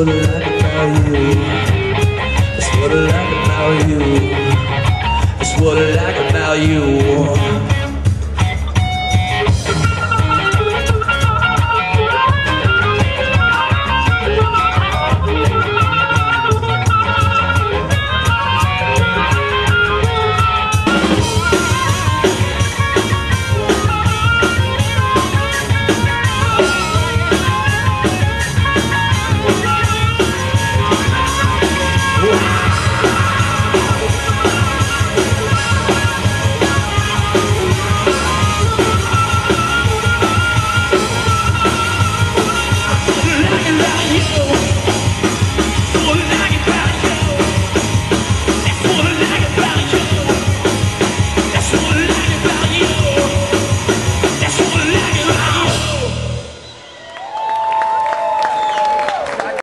I like about you.